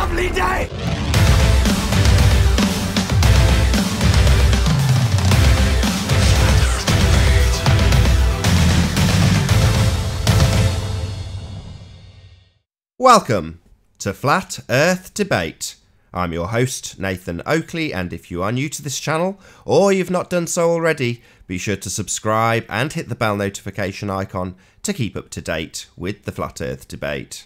lovely day! Welcome to Flat Earth Debate. I'm your host, Nathan Oakley, and if you are new to this channel, or you've not done so already, be sure to subscribe and hit the bell notification icon to keep up to date with the Flat Earth Debate.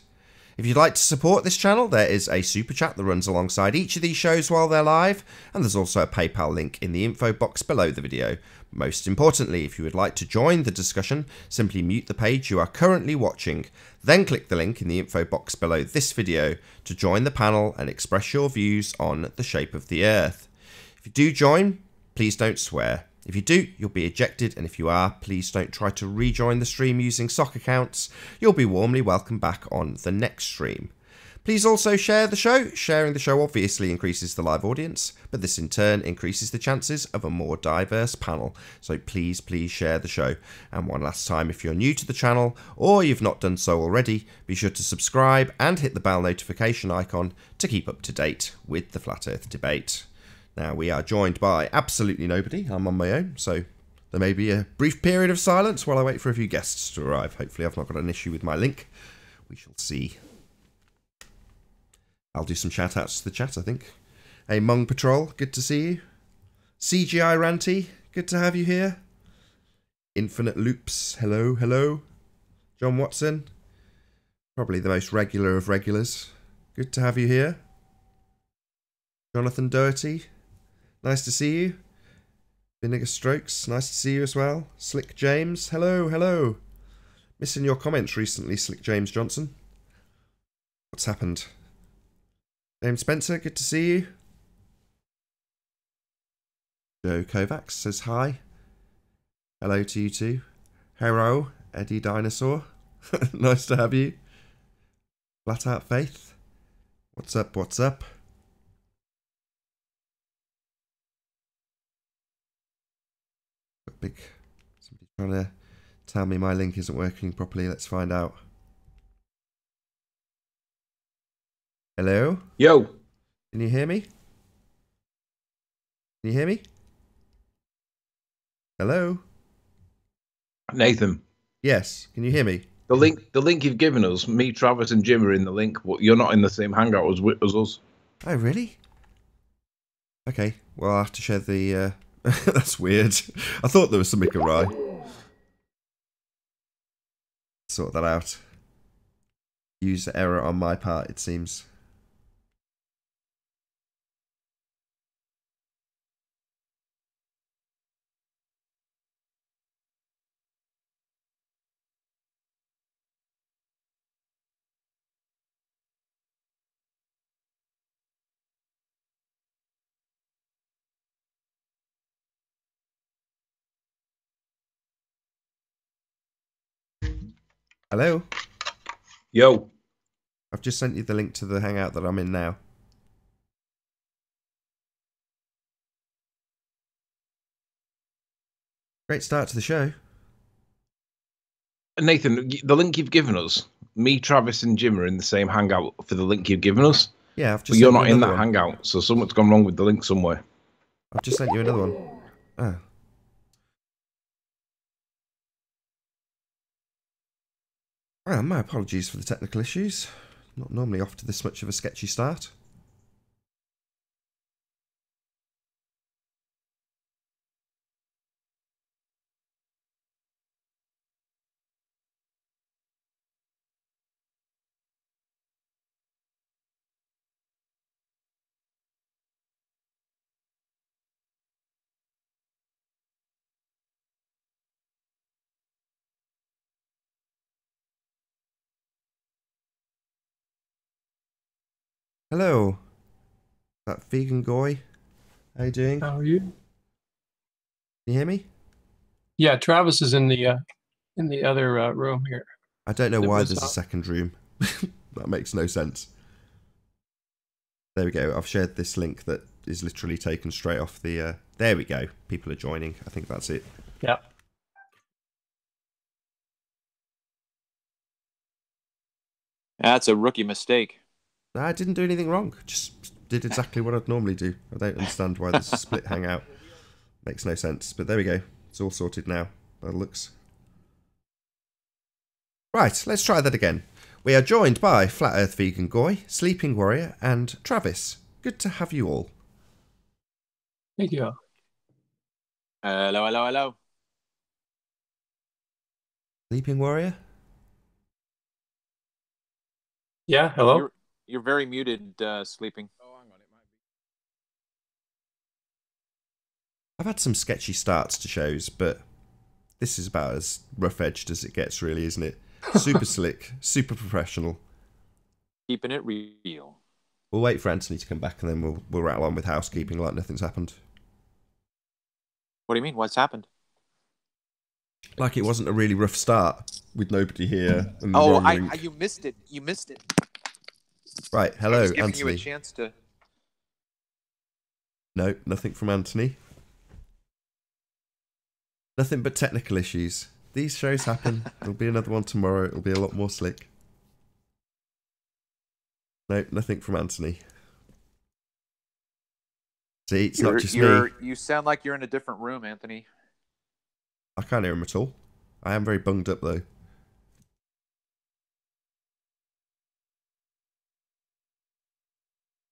If you'd like to support this channel, there is a super chat that runs alongside each of these shows while they're live, and there's also a PayPal link in the info box below the video. Most importantly, if you would like to join the discussion, simply mute the page you are currently watching, then click the link in the info box below this video to join the panel and express your views on the shape of the Earth. If you do join, please don't swear. If you do, you'll be ejected, and if you are, please don't try to rejoin the stream using sock accounts. You'll be warmly welcomed back on the next stream. Please also share the show. Sharing the show obviously increases the live audience, but this in turn increases the chances of a more diverse panel. So please, please share the show. And one last time, if you're new to the channel or you've not done so already, be sure to subscribe and hit the bell notification icon to keep up to date with the Flat Earth debate. Now, we are joined by absolutely nobody. I'm on my own, so there may be a brief period of silence while I wait for a few guests to arrive. Hopefully, I've not got an issue with my link. We shall see. I'll do some shout outs to the chat, I think. Hey, Mong Patrol, good to see you. CGI Ranty, good to have you here. Infinite Loops, hello, hello. John Watson, probably the most regular of regulars. Good to have you here. Jonathan Doherty, Nice to see you. Vinegar Strokes, nice to see you as well. Slick James, hello, hello. Missing your comments recently, Slick James Johnson. What's happened? James Spencer, good to see you. Joe Kovacs says hi. Hello to you too. Hello, Eddie Dinosaur. nice to have you. Flat Out Faith. What's up, what's up? Big. Somebody trying to tell me my link isn't working properly. Let's find out. Hello? Yo. Can you hear me? Can you hear me? Hello? Nathan. Yes. Can you hear me? The link the link you've given us, me, Travis and Jim are in the link, but you're not in the same hangout as, as us. Oh, really? Okay. Well, I'll have to share the uh, That's weird. I thought there was something awry. Sort that out. User error on my part, it seems. Hello? Yo. I've just sent you the link to the hangout that I'm in now. Great start to the show. Nathan, the link you've given us, me, Travis, and Jim are in the same hangout for the link you've given us. Yeah, I've just. But you're not in that one. hangout, so something's gone wrong with the link somewhere. I've just sent you another one. Ah. My apologies for the technical issues. Not normally off to this much of a sketchy start. Hello. That vegan guy. How you doing? How are you? Can you hear me? Yeah, Travis is in the uh, in the other uh, room here. I don't know why there's a second room. that makes no sense. There we go. I've shared this link that is literally taken straight off the. Uh, there we go. People are joining. I think that's it. Yeah. That's a rookie mistake. I didn't do anything wrong. Just did exactly what I'd normally do. I don't understand why there's a split hangout. Makes no sense. But there we go. It's all sorted now. By the looks. Right, let's try that again. We are joined by Flat Earth Vegan Goy, Sleeping Warrior, and Travis. Good to have you all. Thank you. Hello, hello, hello. Sleeping Warrior? Yeah, hello. You're, you're very muted, uh, sleeping. Oh, hang on, it might be. I've had some sketchy starts to shows, but this is about as rough edged as it gets, really, isn't it? Super slick, super professional. Keeping it real. We'll wait for Anthony to come back and then we'll we'll rattle on with housekeeping like nothing's happened. What do you mean? What's happened? Like it wasn't a really rough start with nobody here and the Oh, I. I you missed it. You missed it. Right, I hello, was giving Anthony. you a chance to. No, nothing from Anthony. Nothing but technical issues. These shows happen. There'll be another one tomorrow. It'll be a lot more slick. No, nothing from Anthony. See, it's you're, not just me. You sound like you're in a different room, Anthony. I can't hear him at all. I am very bunged up though.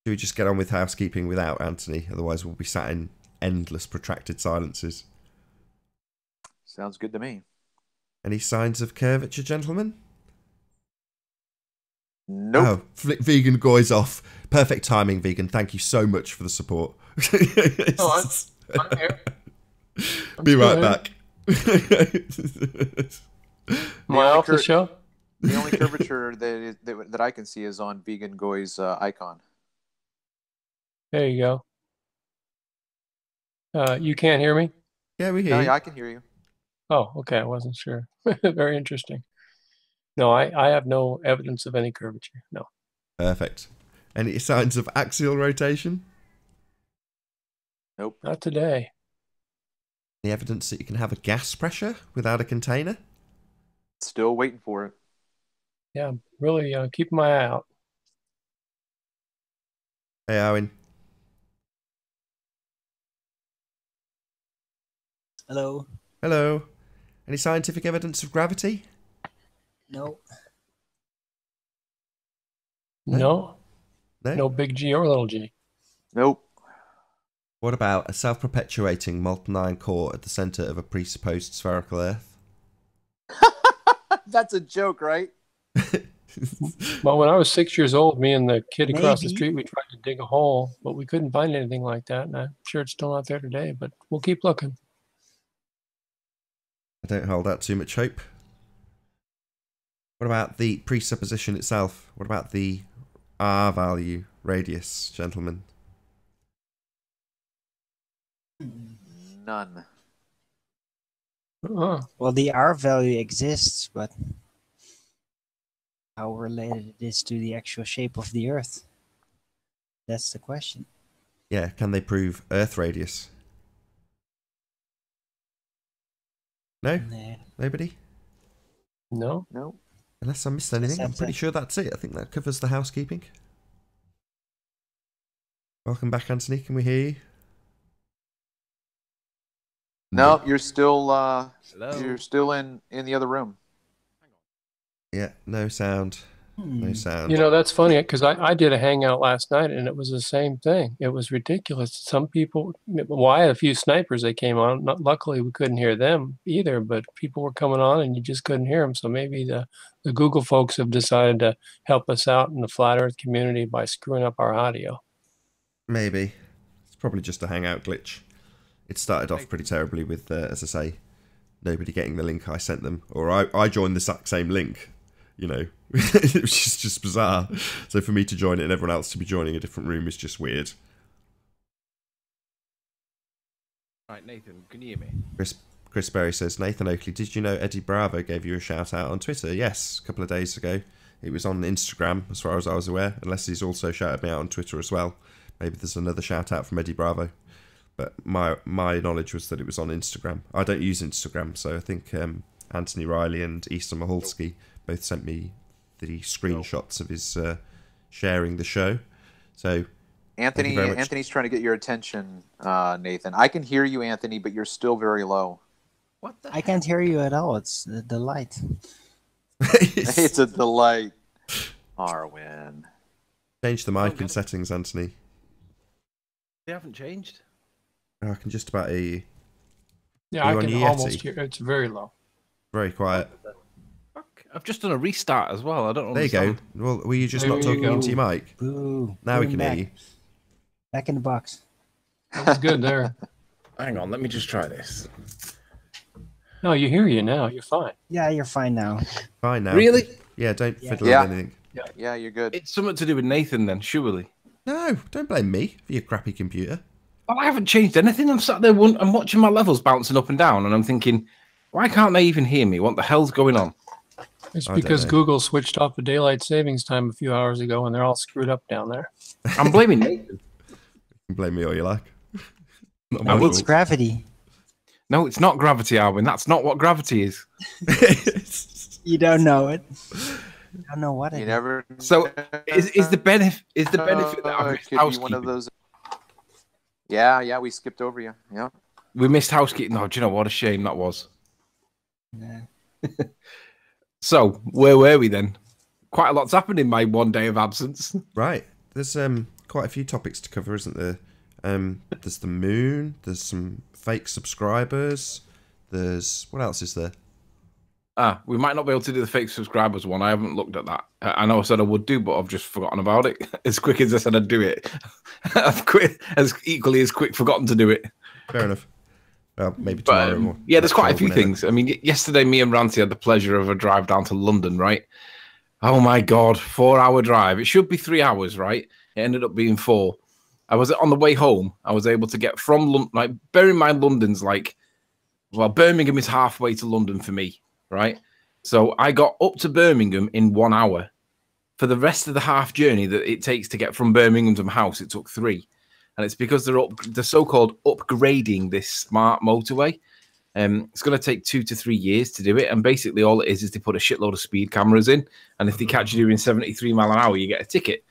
Do we just get on with housekeeping without Anthony? Otherwise, we'll be sat in endless, protracted silences. Sounds good to me. Any signs of curvature, gentlemen? Nope. Oh, flick vegan goys off. Perfect timing, vegan. Thank you so much for the support. Oh, I'm here. I'm Be right here. back. Am I only off the show? The only curvature that, is, that that I can see is on Vegan Goy's uh, icon. There you go. Uh, you can't hear me? yeah, we hear No, you. yeah, I can hear you. Oh, okay. I wasn't sure. Very interesting. No, I, I have no evidence of any curvature. No. Perfect. Any signs of axial rotation? Nope. Not today. Any evidence that you can have a gas pressure without a container? Still waiting for it. Yeah, really uh, keep my eye out. Hey, Owen. Hello. Hello. Any scientific evidence of gravity? No. No? No, No. no big G or little G. Nope. What about a self perpetuating molten iron core at the center of a presupposed spherical Earth? That's a joke, right? Well, when I was six years old, me and the kid across the street, we tried to dig a hole, but we couldn't find anything like that. And I'm sure it's still not there today, but we'll keep looking. I don't hold out too much hope. What about the presupposition itself? What about the R value radius, gentlemen? None. Oh, Well, the R value exists, but how related it is to the actual shape of the Earth? That's the question. Yeah, can they prove Earth radius? No? Nah. Nobody? no. No. Unless I missed anything, I'm pretty sure that's it. I think that covers the housekeeping. Welcome back, Anthony. Can we hear you? No, you're still uh, Hello. you're still in in the other room. Yeah, no sound. No Hmm. sound. You know, that's funny because I, I did a hangout last night and it was the same thing. It was ridiculous. Some people, well, I had a few snipers they came on. Not, luckily, we couldn't hear them either, but people were coming on and you just couldn't hear them. So maybe the, the Google folks have decided to help us out in the flat earth community by screwing up our audio. Maybe. It's probably just a hangout glitch. It started off pretty terribly with, uh, as I say, nobody getting the link I sent them. Or I, I joined the exact same link. You know, it was just, just bizarre. So for me to join it and everyone else to be joining a different room is just weird. Right, Nathan, can you hear me? Chris Chris Berry says, Nathan Oakley, did you know Eddie Bravo gave you a shout out on Twitter? Yes, a couple of days ago. It was on Instagram, as far as I was aware, unless he's also shouted me out on Twitter as well. Maybe there's another shout out from Eddie Bravo. But my my knowledge was that it was on Instagram. I don't use Instagram, so I think um, Anthony Riley and Easter Mahalski both sent me the screenshots of his uh, sharing the show. So Anthony. Anthony's trying to get your attention, uh, Nathan. I can hear you, Anthony, but you're still very low. What the? I can't hear you at all. It's the, the light. it's a delight. Arwen. change the mic in settings, Anthony. They haven't changed. Oh, I can just about hear you. Yeah, I You can almost Yeti? hear. It's very low. Very quiet. Fuck. I've just done a restart as well. I don't know. There you go. Well, were you just There not you talking go. into your mic? Boo. Now we can back. hear you. Back in the box. That's good there. Hang on, let me just try this. No, you hear you now. You're fine. Yeah, you're fine now. Fine now. Really? Yeah, don't Yeah. fiddle Yeah. with anything. Yeah, yeah, you're good. It's something to do with Nathan then, surely. No, don't blame me for your crappy computer. Well, I haven't changed anything. I'm sat there, I'm watching my levels bouncing up and down, and I'm thinking, why can't they even hear me? What the hell's going on? It's I don't because know. Google switched off the daylight savings time a few hours ago, and they're all screwed up down there. I'm blaming Nathan. You can blame me all you like. Not my will- It's gravity. No, it's not gravity, Arwin. That's not what gravity is. You don't know it. You don't know what it You is. never. So, Is, is the benefit is the benefit that Uh, I've it missed could be one of those. Yeah, yeah, we skipped over you. Yeah. We missed housekeeping. No, do you know what a shame that was? Nah. So, where were we then? Quite a lot's happened in my one day of absence. right. There's um quite a few topics to cover, isn't there? Um, there's the moon. There's some fake subscribers. There's what else is there? Ah, we might not be able to do the fake subscribers one. I haven't looked at that. I I know I said I would do, but I've just forgotten about it. As quick as I said I'd do it, I've quit as equally as quick forgotten to do it. Fair enough. Well, maybe But tomorrow. um, or yeah, there's quite a few whenever. things. I mean, yesterday me and Ranty had the pleasure of a drive down to London, right? Oh my god, four hour drive. It should be three hours, right? It ended up being four. I was on the way home. I was able to get from London. Like, bear in mind, London's like, well, Birmingham is halfway to London for me, right? So I got up to Birmingham in one hour. For the rest of the half journey that it takes to get from Birmingham to my house, it took three and it's because they're up the so-called upgrading this smart motorway. Um, it's going to take two to three years to do it, and basically all it is is they put a shitload of speed cameras in, and if they catch you doing 73 mile an hour, you get a ticket.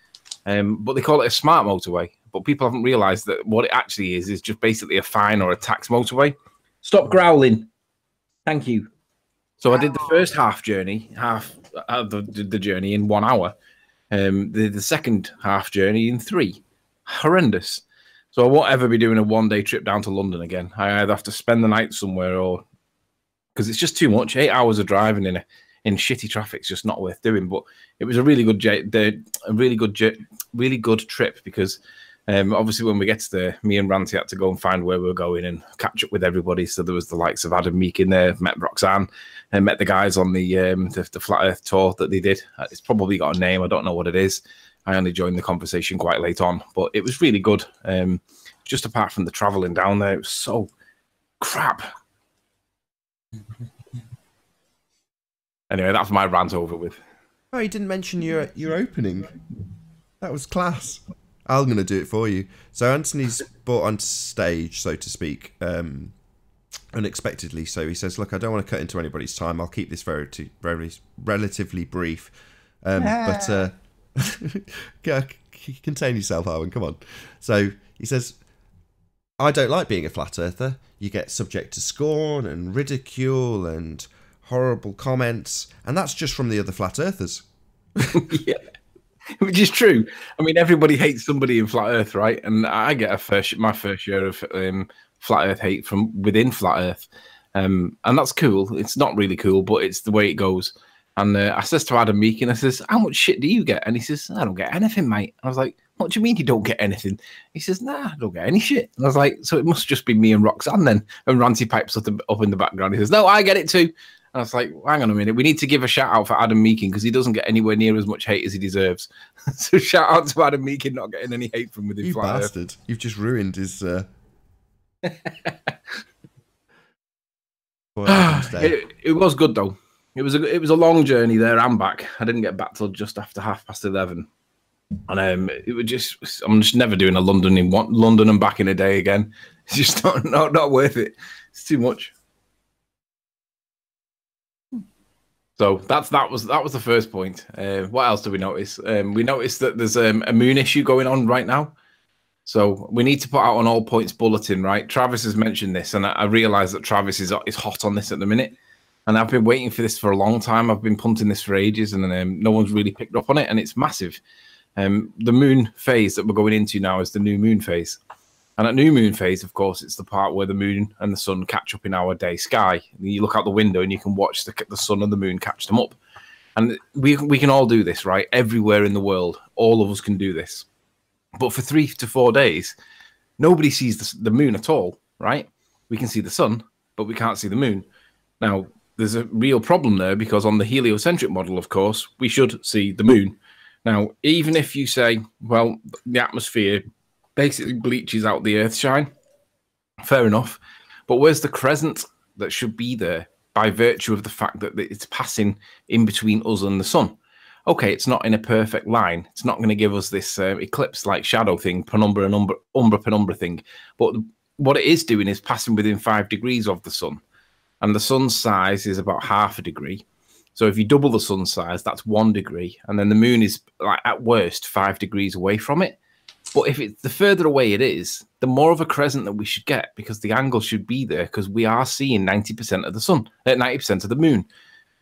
Um, but they call it a smart motorway. But people haven't realised that what it actually is is just basically a fine or a tax motorway. Stop growling. Thank you. So I did the first half journey, half of the, the journey in one hour. Um, the, the second half journey in three. Horrendous. So I won't ever be doing a one day trip down to London again. I either have to spend the night somewhere or because it's just too much. Eight hours of driving in a, in shitty traffic is just not worth doing. But it was a really good the, a really good really good trip because um, obviously when we get to there, me and Ranty had to go and find where we were going and catch up with everybody. So there was the likes of Adam Meek in there, met Roxanne, and met the guys on the um, the, the flat Earth tour that they did. Uh, It's probably got a name. I don't know what it is. I only joined the conversation quite late on, but it was really good. Um, just apart from the traveling down there, it was so crap. anyway, that's my rant over with. Oh, you didn't mention your your opening. That was class. I'm gonna do it for you. So Anthony's brought on stage, so to speak, um, unexpectedly. So he says, "Look, I don't want to cut into anybody's time. I'll keep this very, very relatively brief." Um, but uh, c- c- contain yourself, Arwen. Come on. So he says, "I don't like being a flat earther. You get subject to scorn and ridicule and horrible comments, and that's just from the other flat earthers." yeah. Which is true. I mean, everybody hates somebody in flat Earth, right? And I get a first, my first year of um, flat Earth hate from within flat Earth, um, and that's cool. It's not really cool, but it's the way it goes. And uh, I says to Adam Meek, and I says, "How much shit do you get?" And he says, "I don't get anything, mate." And I was like, "What do you mean you don't get anything?" He says, "Nah, I don't get any shit." And I was like, "So it must just be me and Roxanne then." And Ranty pipes up, up in the background. He says, "No, I get it too." And I was like, hang on a minute. We need to give a shout out for Adam Meekin because he doesn't get anywhere near as much hate as he deserves. so shout out to Adam Meekin not getting any hate from within You Flat Earth. bastard! You've just ruined his. Uh... It, it was good though. It was a it was a long journey there and back. I didn't get back till just after half past eleven, and um, it was just I'm just never doing a London in one London and back in a day again. It's just not not, not worth it. It's too much. So that's that was that was the first point. Uh, what else do we notice? Um, we noticed that there's um, a moon issue going on right now. So we need to put out an all points bulletin, right? Travis has mentioned this, and I, I realise that Travis is is hot on this at the minute. And I've been waiting for this for a long time. I've been punting this for ages, and um, no one's really picked up on it, and it's massive. Um, the moon phase that we're going into now is the new moon phase. And at new moon phase, of course, it's the part where the moon and the sun catch up in our day sky. You look out the window and you can watch the, the sun and the moon catch them up. And we, we can all do this, right? Everywhere in the world, all of us can do this. But for three to four days, nobody sees the, the moon at all, right? We can see the sun, but we can't see the moon. Now, there's a real problem there because on the heliocentric model, of course, we should see the moon. Now, even if you say, well, the atmosphere basically bleaches out the earth shine. Fair enough. But where's the crescent that should be there by virtue of the fact that it's passing in between us and the sun? Okay, it's not in a perfect line. It's not going to give us this uh, eclipse like shadow thing, penumbra umbra, umbra penumbra thing. But what it is doing is passing within five degrees of the sun. And the sun's size is about half a degree. So if you double the sun size, that's one degree. And then the moon is like at worst five degrees away from it. But if it's the further away it is, the more of a crescent that we should get because the angle should be there because we are seeing 90% of the sun, at uh, 90% of the moon.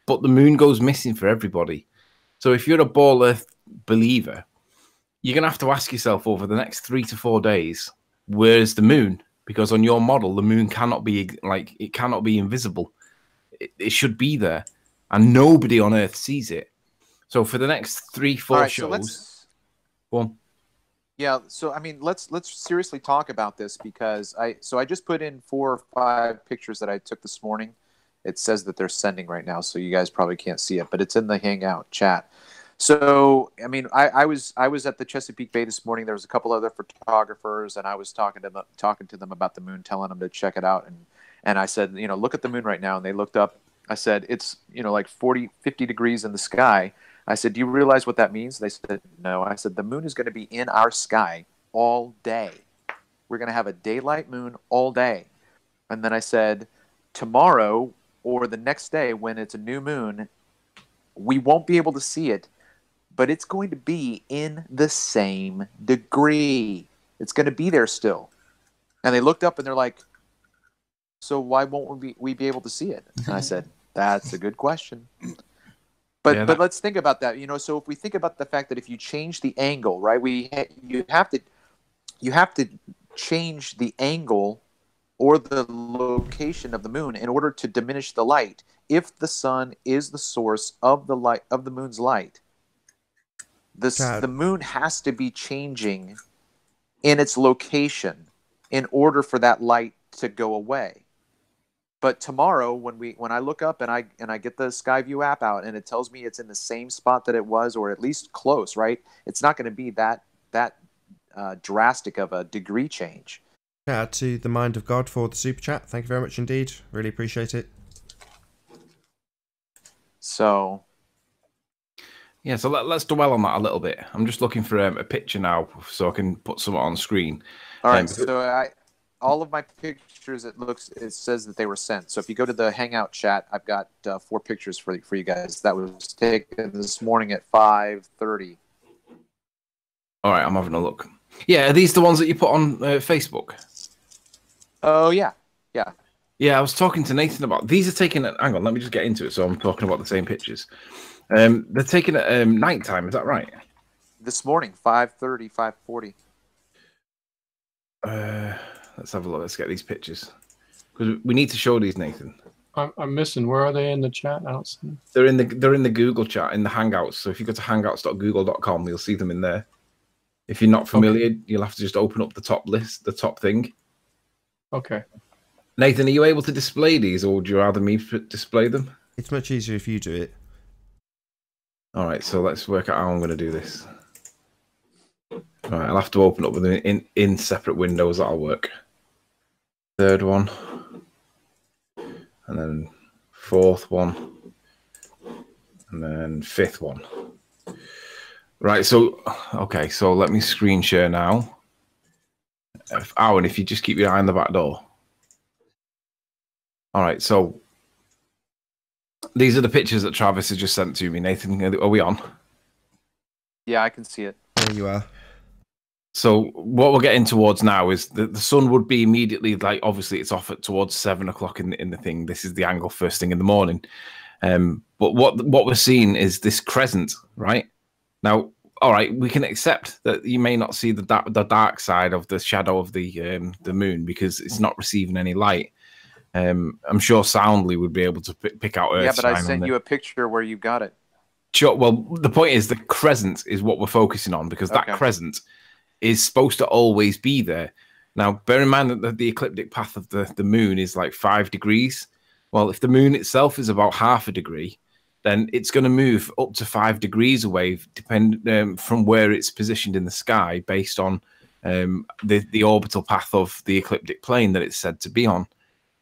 But the moon goes missing for everybody. So if you're a ball earth believer, you're going to have to ask yourself over the next three to four days, where's the moon? Because on your model, the moon cannot be like, it cannot be invisible. It, it should be there. And nobody on earth sees it. So for the next three, four right, shows. So on. Yeah, so I mean, let's let's seriously talk about this because I so I just put in four or five pictures that I took this morning. It says that they're sending right now, so you guys probably can't see it, but it's in the Hangout chat. So I mean, I, I was I was at the Chesapeake Bay this morning. There was a couple other photographers, and I was talking to them talking to them about the moon, telling them to check it out, and and I said, you know, look at the moon right now, and they looked up. I said, it's you know like 40, 50 degrees in the sky I said, Do you realize what that means? They said, No. I said, The moon is going to be in our sky all day. We're going to have a daylight moon all day. And then I said, Tomorrow or the next day when it's a new moon, we won't be able to see it, but it's going to be in the same degree. It's going to be there still. And they looked up and they're like, So why won't we be, we be able to see it? And I said, That's a good question. But yeah, but let's think about that. You know, so if we think about the fact that if you change the angle, right, we ha- you have to you have to change the angle or the location of the moon in order to diminish the light. If the sun is the source of the light of the moon's light, the the moon has to be changing in its location in order for that light to go away. But tomorrow, when we when I look up and I and I get the Skyview app out and it tells me it's in the same spot that it was, or at least close, right? It's not going to be that that uh, drastic of a degree change. Shout out to the Mind of God for the super chat. Thank you very much indeed. Really appreciate it. So, yeah. So let, us dwell on that a little bit. I'm just looking for um, a picture now so I can put some on screen. All right. Um, so I all of my pictures it looks it says that they were sent so if you go to the hangout chat i've got uh, four pictures for, for you guys that was taken this morning at 5.30 all right i'm having a look yeah are these the ones that you put on uh, facebook oh yeah yeah yeah i was talking to nathan about these are taken at hang on let me just get into it so i'm talking about the same pictures um, they're taken at um, night time is that right this morning 5.30 5.40 uh Let's have a look. Let's get these pictures because we need to show these, Nathan. I'm, I'm missing. Where are they in the chat? I don't see. They're in the they're in the Google chat in the Hangouts. So if you go to hangouts.google.com, you'll see them in there. If you're not familiar, okay. you'll have to just open up the top list, the top thing. Okay. Nathan, are you able to display these, or would you rather me display them? It's much easier if you do it. All right, so let's work out how I'm going to do this. All right, I'll have to open up with in in separate windows. That'll work third one, and then fourth one, and then fifth one. Right, so, okay, so let me screen share now. If, Aaron, if you just keep your eye on the back door. All right, so These are the pictures that Travis has just sent to me. Nathan, are we on? Yeah, I can see it. There you are. So what we're getting towards now is that the sun would be immediately like obviously it's off at towards seven o'clock in the, in the thing. This is the angle first thing in the morning. Um, but what what we're seeing is this crescent, right? Now, all right, we can accept that you may not see the da- the dark side of the shadow of the um, the moon because it's not receiving any light. Um, I'm sure Soundly would be able to pick out Earth yeah, but I sent you a picture where you got it. Sure. Well, the point is the crescent is what we're focusing on because that crescent is supposed to always be there. Now, bear in mind that the, the ecliptic path of the, the moon is like five degrees. Well, if the moon itself is about half a degree, then it's going to move up to five degrees away, depend um, from where it's positioned in the sky, based on um, the the orbital path of the ecliptic plane that it's said to be on.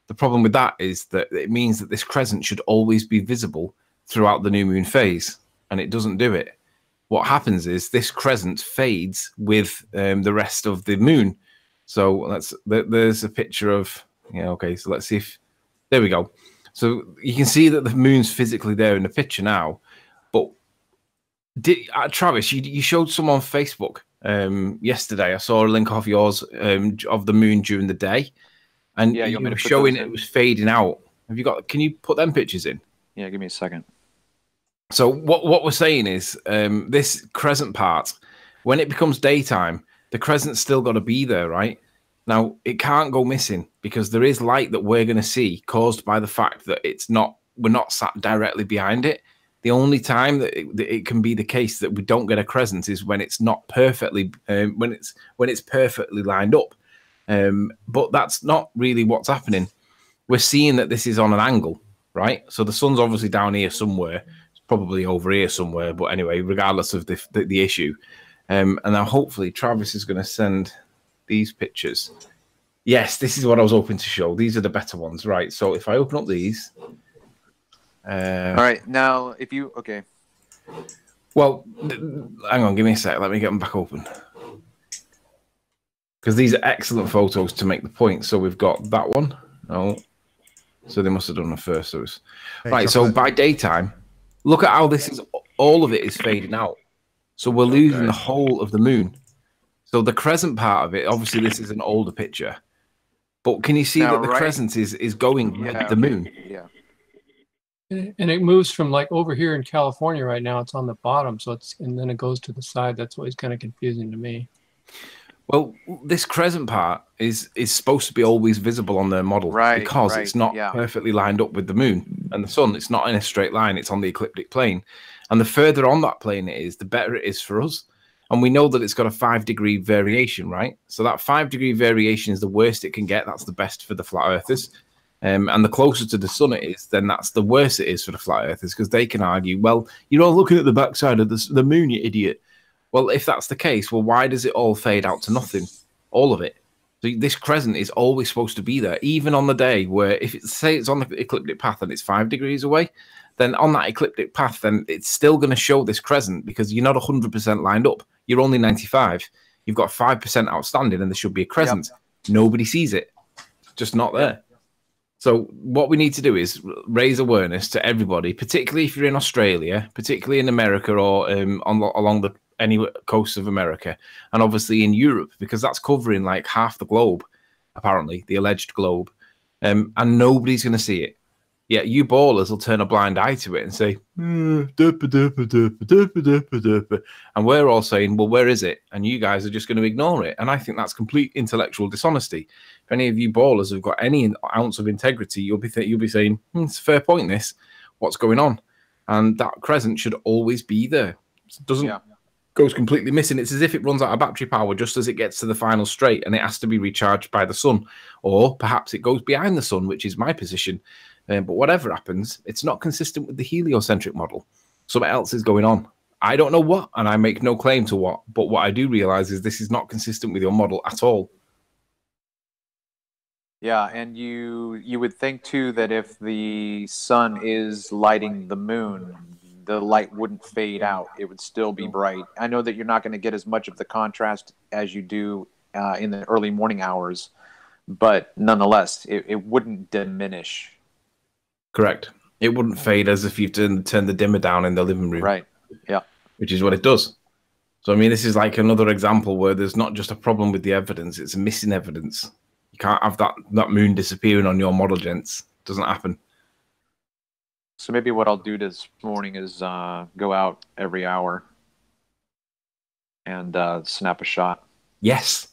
The problem with that is that it means that this crescent should always be visible throughout the new moon phase, and it doesn't do it. What happens is this crescent fades with um, the rest of the moon. So let's there's a picture of yeah okay. So let's see if there we go. So you can see that the moon's physically there in the picture now, but did uh, Travis? You, you showed some on Facebook um, yesterday. I saw a link of yours um, of the moon during the day, and Yeah, you you were showing it was fading out. Have you got? Can you put them pictures in? Yeah, give me a second. So what what we're saying is um, this crescent part, when it becomes daytime, the crescent's still got to be there, right? Now it can't go missing because there is light that we're going to see caused by the fact that it's not we're not sat directly behind it. The only time that it, that it can be the case that we don't get a crescent is when it's not perfectly um, when it's when it's perfectly lined up. Um, but that's not really what's happening. We're seeing that this is on an angle, right? So the sun's obviously down here somewhere It's probably over here somewhere. But anyway, regardless of the the, the issue, um, and now hopefully Travis is going to send these pictures. Yes, this is what I was hoping to show. These are the better ones, right? So if I open up these, uh, All right, now if you okay, well, hang on, give me a sec. Let me get them back open. Because these are excellent photos to make the point. So we've got that one. Oh, so they must have done the first. So it's, Hey, right. So chocolate. by daytime, look at how this is. All of it is fading out. So we're losing the whole of the moon. So the crescent part of it, obviously, this is an older picture. But can you see Now, that the right- crescent is is going yeah, with the okay, moon? Yeah, And it moves from like over here in California right now, it's on the bottom. So it's, and then it goes to the side. That's always kind of confusing to me. Well, this crescent part is is supposed to be always visible on their model, Right, Because right, it's not yeah. perfectly lined up with the moon and the sun. It's not in a straight line. It's on the ecliptic plane, and the further on that plane it is, the better it is for us. And we know that it's got a five degree variation, right? So that five degree variation is the worst it can get. That's the best for the flat earthers. Um, and the closer to the sun it is, then that's the worse it is for the flat earthers because they can argue, well, you're all looking at the backside of the, the moon, you idiot. Well, if that's the case, well, why does it all fade out to nothing? All of it. So this crescent is always supposed to be there, even on the day where, if it's say it's on the ecliptic path and it's five degrees away, then on that ecliptic path, then it's still going to show this crescent because you're not 100% lined up. You're only 95. You've got 5% outstanding, and there should be a crescent. Nobody sees it, just not there. So what we need to do is raise awareness to everybody, particularly if you're in Australia, particularly in America or um, on along the any coast of America, and obviously in Europe because that's covering like half the globe, apparently the alleged globe, um, and nobody's going to see it. Yet you ballers will turn a blind eye to it and say, "Hmm, dupa, dupa, dupa, dupa, dupa, dupa," and we're all saying, "Well, where is it?" And you guys are just going to ignore it. And I think that's complete intellectual dishonesty if any of you ballers have got any ounce of integrity, you'll be you'll be saying, hmm, "It's a fair point. This, what's going on?" And that crescent should always be there. It doesn't Yeah. Goes completely missing. It's as if it runs out of battery power just as it gets to the final straight, and it has to be recharged by the sun, or perhaps it goes behind the sun, which is my position. Um, but whatever happens, it's not consistent with the heliocentric model. Something else is going on. I don't know what, and I make no claim to what. But what I do realize is this is not consistent with your model at all. yeah, and you you would think too that if the sun is lighting the moon, the light wouldn't fade out; it would still be bright. I know that you're not going to get as much of the contrast as you do uh, in the early morning hours, but nonetheless, it, it wouldn't diminish. Correct. It wouldn't fade as if you've turned, turned the dimmer down in the living room, Right. Yeah. Which is what it does. So I mean, this is like another example where there's not just a problem with the evidence; it's missing evidence. You can't have that that moon disappearing on your model, gents. Doesn't happen. So maybe what I'll do this morning is uh, go out every hour and uh, snap a shot. Yes,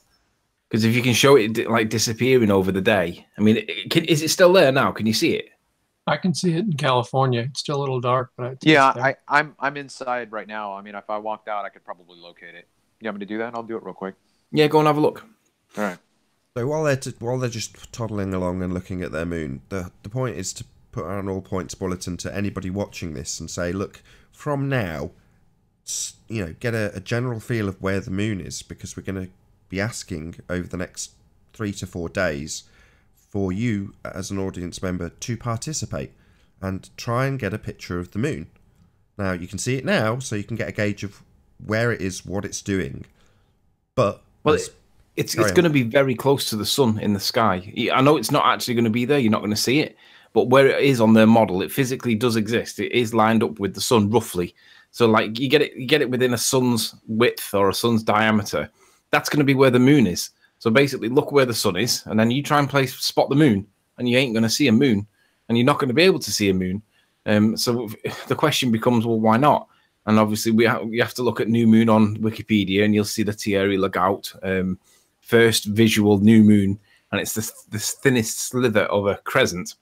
because if you can show it like disappearing over the day, I mean, it- can, is it still there now? Can you see it? I can see it in California. It's still a little dark, but I Yeah, it's there. I, I'm I'm inside right now. I mean, if I walked out, I could probably locate it. You want me to do that? I'll do it real quick. Yeah, go and have a look. All right. So while they're t- while they're just toddling along and looking at their moon, the the point is to put out an all points bulletin to anybody watching this and say, look, from now, you know, get a, a general feel of where the moon is because we're going to be asking over the next three to four days for you as an audience member to participate and try and get a picture of the moon. Now you can see it now, so you can get a gauge of where it is, what it's doing. But Well, as- it- it's it's going to be very close to the sun in the sky. I know it's not actually going to be there. You're not going to see it, but where it is on their model, it physically does exist. It is lined up with the sun roughly. So like you get it, you get it within a sun's width or a sun's diameter. That's going to be where the moon is. So basically, look where the sun is, and then you try and place spot the moon, and you ain't going to see a moon, and you're not going to be able to see a moon. Um, so the question becomes, well, why not? And obviously, we ha- you have to look at new moon on Wikipedia, and you'll see the Thierry Legault um, first visual new moon, and it's this this thinnest slither of a crescent.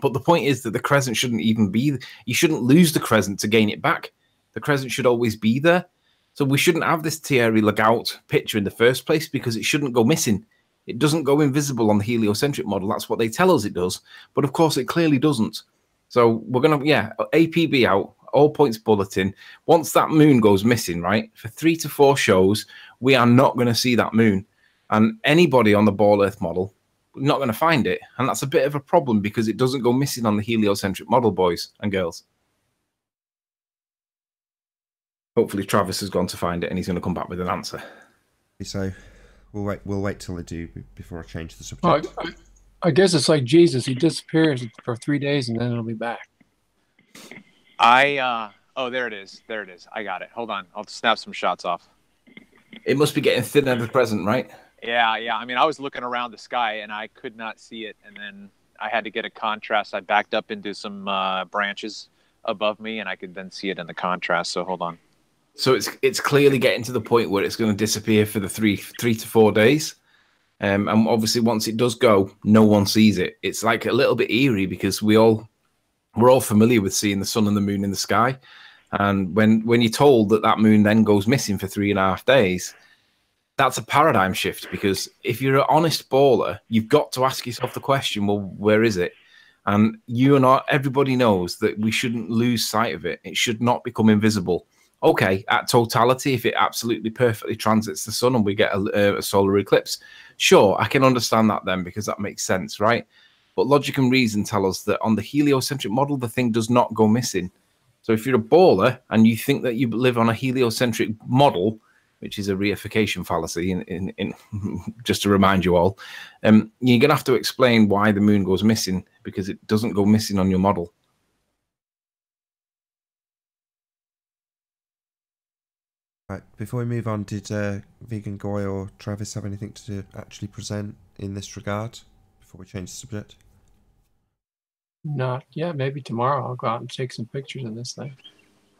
But the point is that the crescent shouldn't even be. You shouldn't lose the crescent to gain it back. The crescent should always be there. So we shouldn't have this Thierry Legault picture in the first place because it shouldn't go missing. It doesn't go invisible on the heliocentric model. That's what they tell us it does. But of course, it clearly doesn't. So we're gonna, yeah, APB out, all points bulletin. Once that moon goes missing, right, for three to four shows, we are not going to see that moon. And anybody on the ball Earth model, not going to find it. And that's a bit of a problem because it doesn't go missing on the heliocentric model, boys and girls. Hopefully, Travis has gone to find it and he's going to come back with an answer. So we'll wait. We'll wait till they do before I change the Well, subject. I, I guess it's like Jesus. He disappears for three days and then it'll be back. I uh oh there it is. There it is. I got it. Hold on. I'll snap some shots off. It must be getting thinner at the present, right? Yeah, yeah. I mean, I was looking around the sky and I could not see it, and then I had to get a contrast. I backed up into some uh, branches above me, and I could then see it in the contrast. So hold on. So it's it's clearly getting to the point where it's going to disappear for the three three to four days. Um, and obviously, once it does go, no one sees it. It's like a little bit eerie because we all we're all familiar with seeing the sun and the moon in the sky, and when when you're told that that moon then goes missing for three and a half days, that's a paradigm shift. Because if you're an honest baller, you've got to ask yourself the question: Well, where is it? And you and I, everybody knows that we shouldn't lose sight of it. It should not become invisible okay, at totality, if it absolutely perfectly transits the sun and we get a, a, solar eclipse, sure, I can understand that then because that makes sense, right? But logic and reason tell us that on the heliocentric model, the thing does not go missing. So if you're a baller and you think that you live on a heliocentric model, which is a reification fallacy, in, in, in just to remind you all, um, you're going to have to explain why the moon goes missing because it doesn't go missing on your model. Right, before we move on, did uh, Vegan Goy or Travis have anything to actually present in this regard before we change the subject? Not yeah, maybe tomorrow I'll go out and take some pictures of this thing.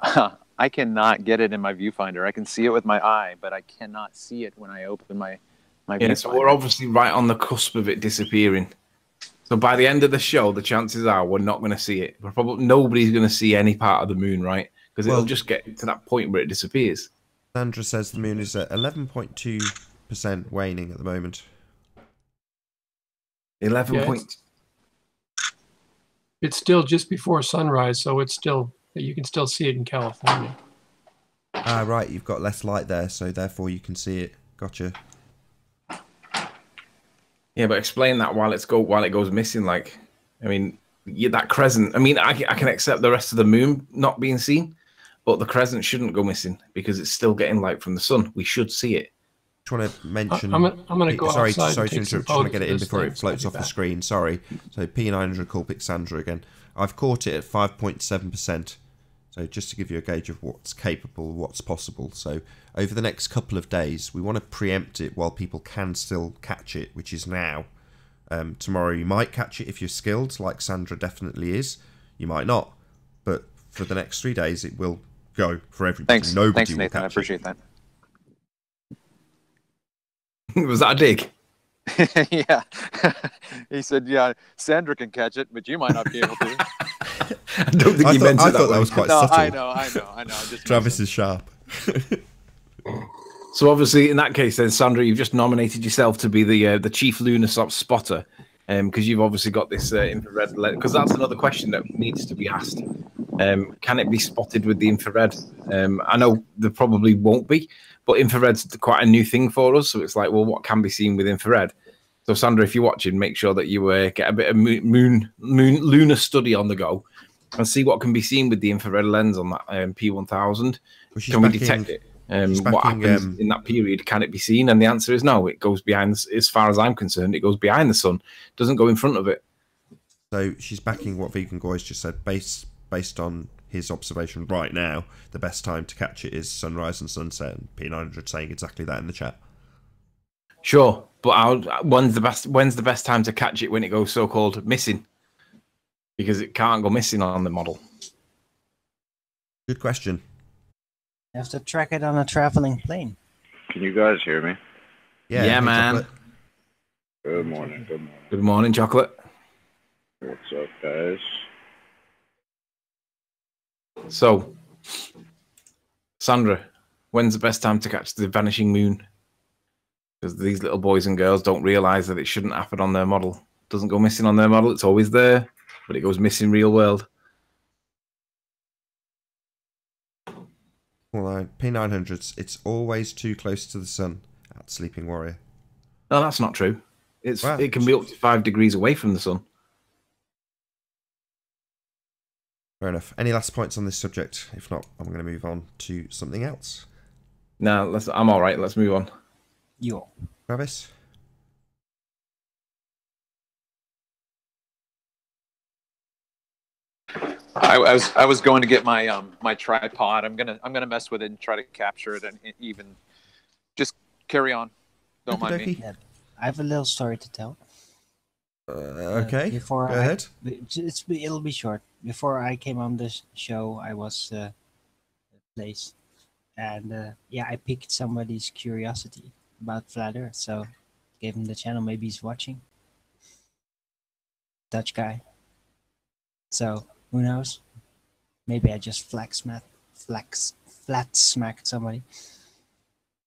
I cannot get it in my viewfinder. I can see it with my eye, but I cannot see it when I open my my Yeah, viewfinder. so we're obviously right on the cusp of it disappearing. So by the end of the show, the chances are we're not going to see it. We're probably nobody's going to see any part of the moon, right? Because Well- it'll just get to that point where it disappears. Sandra says the moon is at 11.2% waning at the moment. Eleven Yeah, point. It's still just before sunrise, so it's still you can still see it in California. Ah, right, you've got less light there, so therefore you can see it. Gotcha. Yeah, but explain that while it's go while it goes missing. Like, I mean, yeah, that crescent. I mean, I, I can accept the rest of the moon not being seen, but the crescent shouldn't go missing because it's still getting light from the sun. We should see it. Just want to mention. I'm gonna, I'm gonna go sorry, sorry and to interrupt. Just want to get it in before thing, it floats off be the screen. Sorry. So P900 call pick Sandra again. I've caught it at 5.7%. So just to give you a gauge of what's capable, what's possible. So over the next couple of days, we want to preempt it while people can still catch it, which is now. Um, tomorrow you might catch it if you're skilled, like Sandra definitely is. You might not, but for the next three days, it will go for everybody. Thanks, Nobody thanks, will Nathan. I catch appreciate that. Was that a dig? yeah, he said, "Yeah, Sandra can catch it, but you might not be able to." I don't think I you thought, meant it I that thought that way. was quite no, subtle. I know, I know, I know. Just Travis is sharp. So obviously, in that case, then Sandra, you've just nominated yourself to be the uh, the chief lunasop spotter, because you've obviously got this uh, infrared. Because that's another question that needs to be asked. Um, can it be spotted with the infrared? Um, I know there probably won't be, but infrared's quite a new thing for us. So it's like, well, what can be seen with infrared? So Sandra, if you're watching, make sure that you uh, get a bit of moon, moon, lunar study on the go, and see what can be seen with the infrared lens on that um, P1000. Well, Can we detect it? Um, what backing, happens um, in that period? Can it be seen? And the answer is no. It goes behind. As far as I'm concerned, it goes behind the sun. Doesn't go in front of it. So she's backing what Vegan Goy's just said, based based on his observation right now. The best time to catch it is sunrise and sunset. And P900 saying exactly that in the chat. Sure, but I'll, when's the best? When's the best time to catch it when it goes so-called missing? Because it can't go missing on the model. Good question. You have to track it on a traveling plane. Can you guys hear me? Yeah, Yeah, hey, man. Chocolate. Good morning. Good morning. Good morning, chocolate. What's up, guys? So, Sandra, when's the best time to catch the vanishing moon? Because these little boys and girls don't realize that it shouldn't happen on their model. doesn't go missing on their model. It's always there, but it goes missing real world. Well, uh, P900s, it's always too close to the sun at Sleeping Warrior. No, that's not true. It's Wow. it can be up to five degrees away from the sun. Fair enough. Any last points on this subject? If not, I'm going to move on to something else. No, let's. I'm all right. Let's move on. Yo. Travis? I, I was I was going to get my um my tripod. I'm gonna I'm gonna mess with it and try to capture it and even just carry on. Don't mind me. Okey-dokey. I have a little story to tell. Uh, okay. before Go I- ahead. But It's, it'll be short. Before I came on this show, I was uh, place, and uh, yeah, I picked somebody's curiosity about flat Earth, so gave him the channel. Maybe he's watching. Dutch guy. So who knows? Maybe I just flex smack, flex flat smacked somebody.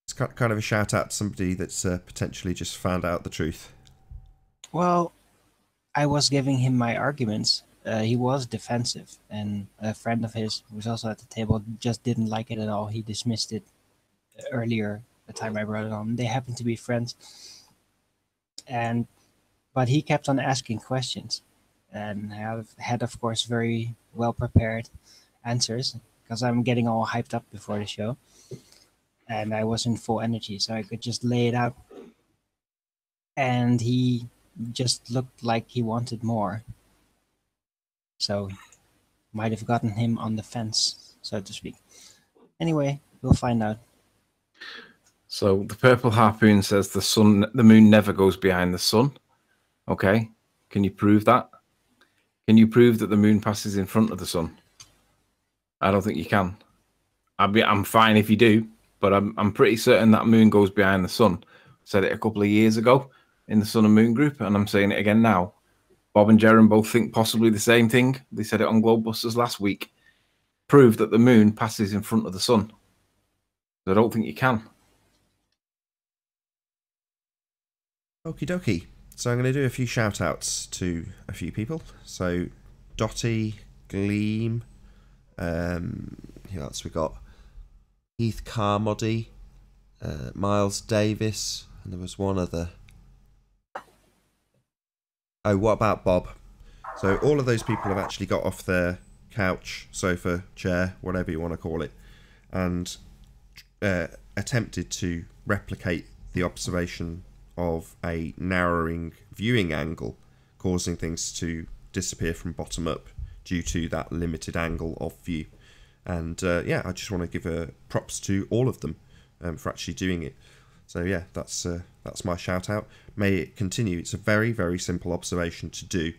It's kind of a shout out to somebody that's uh, potentially just found out the truth. Well, I was giving him my arguments. Uh, he was defensive, and a friend of his who was also at the table just didn't like it at all. He dismissed it earlier the time I brought it on. They happened to be friends, and but he kept on asking questions, and I had, of course, very well prepared answers because I'm getting all hyped up before the show, and I was in full energy, so I could just lay it out. And he just looked like he wanted more. So might have gotten him on the fence, so to speak. Anyway, we'll find out. So the purple harpoon says the sun, the moon never goes behind the sun. Okay, can you prove that? Can you prove that the moon passes in front of the sun? I don't think you can. I'd be, I'm fine if you do, but I'm, I'm pretty certain that moon goes behind the sun. Said it a couple of years ago in the Sun and Moon group, and I'm saying it again now. Bob and Jeran both think possibly the same thing. They said it on Globebusters last week. Prove that the moon passes in front of the sun. I don't think you can. Okie dokie. So I'm going to do a few shout outs to a few people. So Dotty, Gleam, um, who else we got? Heath Carmody, uh, Miles Davis, and there was one other. Oh, what about Bob? So all of those people have actually got off their couch, sofa, chair, whatever you want to call it, and uh, attempted to replicate the observation of a narrowing viewing angle, causing things to disappear from bottom up due to that limited angle of view. And uh, yeah, I just want to give a props to all of them um, for actually doing it. So yeah, that's uh, that's my shout out. May it continue. It's a very very simple observation to do.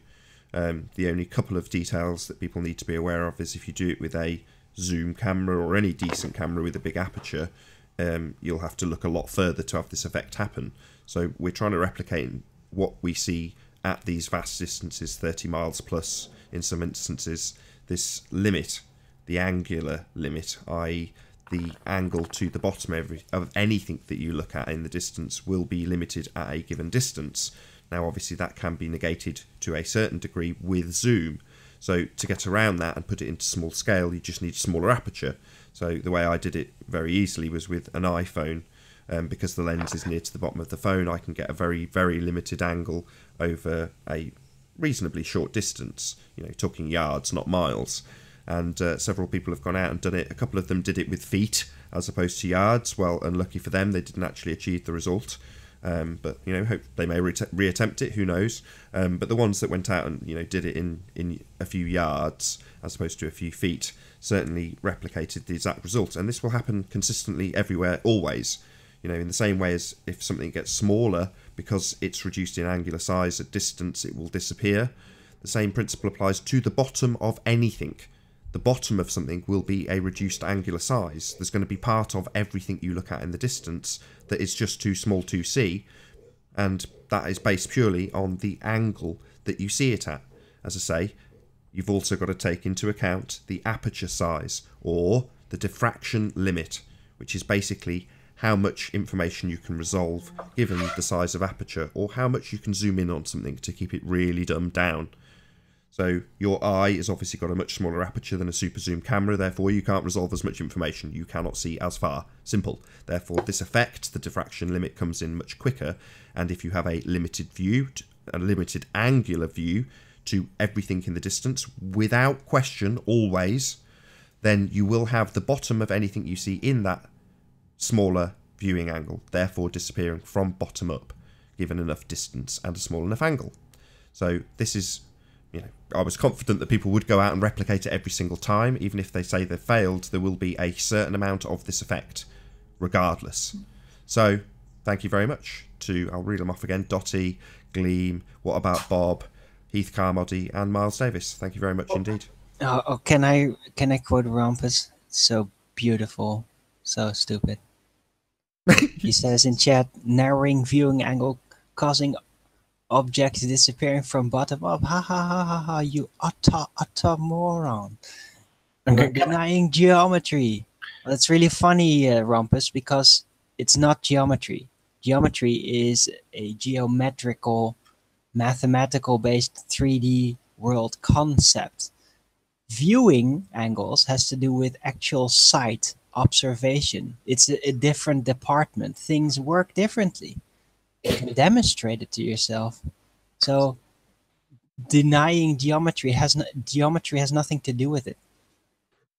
Um, the only couple of details that people need to be aware of is if you do it with a zoom camera or any decent camera with a big aperture, um, you'll have to look a lot further to have this effect happen. So we're trying to replicate what we see at these vast distances, 30 miles plus in some instances, this limit, the angular limit, i.e., the angle to the bottom every, of anything that you look at in the distance will be limited at a given distance. Now, obviously, that can be negated to a certain degree with zoom. So, to get around that and put it into small scale, you just need a smaller aperture. So, the way I did it very easily was with an iPhone. Um, because the lens is near to the bottom of the phone, I can get a very, very limited angle over a reasonably short distance, you know, talking yards, not miles. And uh, several people have gone out and done it. A couple of them did it with feet as opposed to yards. Well, unlucky for them, they didn't actually achieve the result. Um, but you know, hope they may re- reattempt it. Who knows? Um, but the ones that went out and you know did it in in a few yards as opposed to a few feet certainly replicated the exact result. And this will happen consistently everywhere, always. You know, in the same way as if something gets smaller because it's reduced in angular size at distance, it will disappear. The same principle applies to the bottom of anything. The bottom of something will be a reduced angular size. There's going to be part of everything you look at in the distance that is just too small to see, and that is based purely on the angle that you see it at. As I say, you've also got to take into account the aperture size or the diffraction limit, which is basically how much information you can resolve given the size of aperture or how much you can zoom in on something to keep it really dumbed down. So your eye has obviously got a much smaller aperture than a super zoom camera, therefore you can't resolve as much information. You cannot see as far. Simple. Therefore, this effect, the diffraction limit, comes in much quicker. And if you have a limited view, a limited angular view to everything in the distance, without question, always, then you will have the bottom of anything you see in that smaller viewing angle, therefore disappearing from bottom up, given enough distance and a small enough angle. So this is, you know, I was confident that people would go out and replicate it every single time, even if they say they've failed, there will be a certain amount of this effect, regardless. So thank you very much to, I'll read them off again, Dotty, Gleam, What About Bob, Heath Carmody, and Miles Davis. Thank you very much indeed. Oh, oh, can I can I quote Rumpus? So beautiful, so stupid. He says in chat, narrowing viewing angle causing objects disappearing from bottom up. Ha ha ha ha ha, you utter, utter moron. We're denying geometry. That's really funny, uh, Rumpus, because it's not geometry. Geometry is a geometrical, mathematical based 3D world concept. Viewing angles has to do with actual sight observation. It's a, a different department. Things work differently. You can demonstrate it to yourself. So denying geometry has no, geometry has nothing to do with it.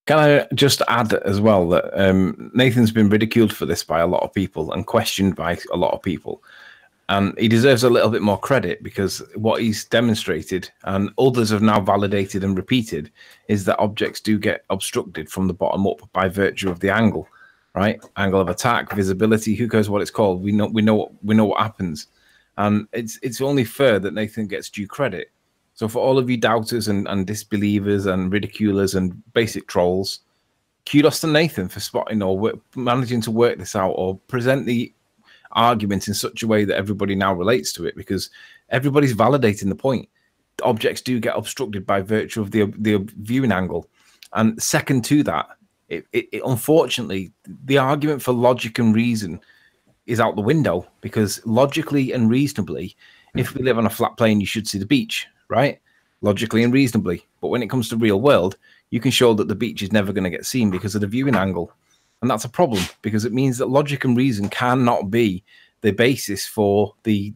Can I just add as well that um, Nathan's been ridiculed for this by a lot of people and questioned by a lot of people. And he deserves a little bit more credit because what he's demonstrated and others have now validated and repeated is that objects do get obstructed from the bottom up by virtue of the angle, right? Angle of attack, visibility, who cares what it's called? We know we know what we know what happens. And it's it's only fair that Nathan gets due credit. So for all of you doubters and, and disbelievers and ridiculers and basic trolls, kudos to Nathan for spotting or work, managing to work this out or present the argument in such a way that everybody now relates to it because everybody's validating the point. Objects do get obstructed by virtue of the the viewing angle, and second to that, it, it, it unfortunately the argument for logic and reason is out the window because logically and reasonably, if we live on a flat plane, you should see the beach, right? Logically and reasonably. But when it comes to real world, you can show that the beach is never going to get seen because of the viewing angle. And that's a problem because it means that logic and reason cannot be the basis for the